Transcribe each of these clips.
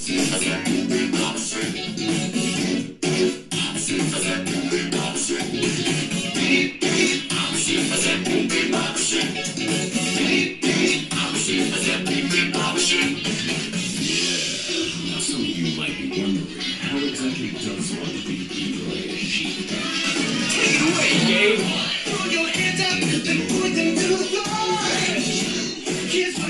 Take it away, Gabe! Throw your hands up and point them to the floor! Here's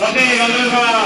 Okay, vamos lá.